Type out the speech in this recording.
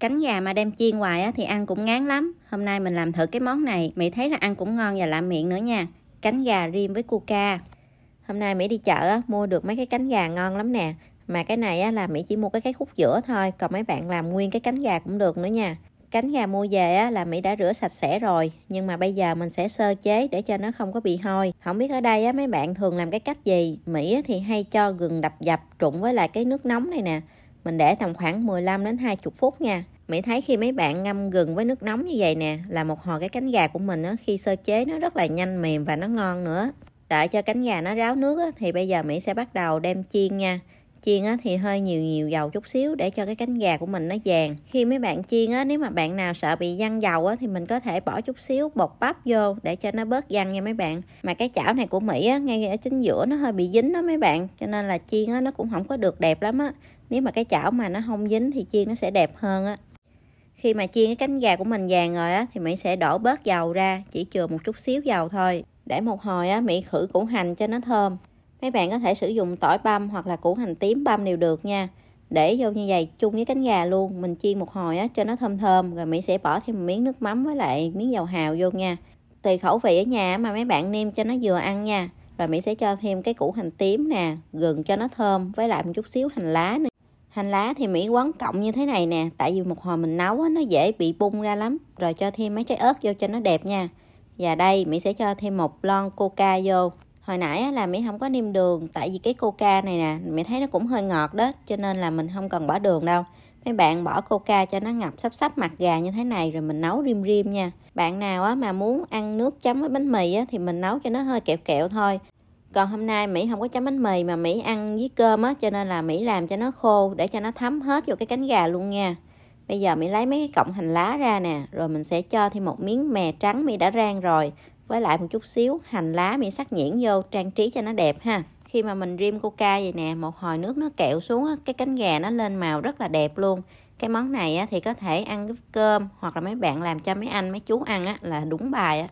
Cánh gà mà đem chiên hoài á, thì ăn cũng ngán lắm. Hôm nay mình làm thử cái món này, Mỹ thấy là ăn cũng ngon và lạ miệng nữa nha. Cánh gà rim với coca. Hôm nay Mỹ đi chợ á, mua được mấy cái cánh gà ngon lắm nè. Mà cái này á, là Mỹ chỉ mua cái cái khúc giữa thôi, còn mấy bạn làm nguyên cái cánh gà cũng được nữa nha. Cánh gà mua về á, là Mỹ đã rửa sạch sẽ rồi, nhưng mà bây giờ mình sẽ sơ chế để cho nó không có bị hôi. Không biết ở đây á, mấy bạn thường làm cái cách gì? Mỹ á, thì hay cho gừng đập dập trụng với lại cái nước nóng này nè. Mình để tầm khoảng 15 đến 20 phút nha. Mỹ thấy khi mấy bạn ngâm gừng với nước nóng như vậy nè là một hồi cái cánh gà của mình á, khi sơ chế nó rất là nhanh mềm và nó ngon nữa. Đợi cho cánh gà nó ráo nước á, thì bây giờ Mỹ sẽ bắt đầu đem chiên nha. Chiên á, thì hơi nhiều nhiều dầu chút xíu để cho cái cánh gà của mình nó vàng. Khi mấy bạn chiên á, nếu mà bạn nào sợ bị văng dầu á, thì mình có thể bỏ chút xíu bột bắp vô để cho nó bớt văng nha mấy bạn. Mà cái chảo này của Mỹ á, ngay ở chính giữa nó hơi bị dính đó mấy bạn. Cho nên là chiên á, nó cũng không có được đẹp lắm á. Nếu mà cái chảo mà nó không dính thì chiên nó sẽ đẹp hơn á. Khi mà chiên cái cánh gà của mình vàng rồi á, thì Mỹ sẽ đổ bớt dầu ra, chỉ chừa một chút xíu dầu thôi. Để một hồi á, Mỹ khử củ hành cho nó thơm. Mấy bạn có thể sử dụng tỏi băm hoặc là củ hành tím băm đều được nha. Để vô như vậy chung với cánh gà luôn, mình chiên một hồi á, cho nó thơm thơm. Rồi Mỹ sẽ bỏ thêm một miếng nước mắm với lại miếng dầu hào vô nha. Tùy khẩu vị ở nhà mà mấy bạn nêm cho nó vừa ăn nha. Rồi Mỹ sẽ cho thêm cái củ hành tím nè, gừng cho nó thơm với lại một chút xíu hành lá nữa. Hành lá thì Mỹ quấn cộng như thế này nè, tại vì một hồi mình nấu á, nó dễ bị bung ra lắm. Rồi cho thêm mấy trái ớt vô cho nó đẹp nha. Và đây Mỹ sẽ cho thêm một lon coca vô. Hồi nãy á, là Mỹ không có nêm đường, tại vì cái coca này nè, Mỹ thấy nó cũng hơi ngọt đó, cho nên là mình không cần bỏ đường đâu. Mấy bạn bỏ coca cho nó ngập sắp sắp mặt gà như thế này rồi mình nấu rim rim nha. Bạn nào á, mà muốn ăn nước chấm với bánh mì á, thì mình nấu cho nó hơi kẹo kẹo thôi còn hôm nay Mỹ không có chấm bánh mì mà Mỹ ăn với cơm á cho nên là Mỹ làm cho nó khô để cho nó thấm hết vô cái cánh gà luôn nha. Bây giờ Mỹ lấy mấy cái cọng hành lá ra nè rồi mình sẽ cho thêm một miếng mè trắng Mỹ đã rang rồi. Với lại một chút xíu hành lá Mỹ sắc nhuyễn vô trang trí cho nó đẹp ha. Khi mà mình rim coca vậy nè một hồi nước nó kẹo xuống á, cái cánh gà nó lên màu rất là đẹp luôn. Cái món này á, thì có thể ăn với cơm hoặc là mấy bạn làm cho mấy anh mấy chú ăn á, là đúng bài á.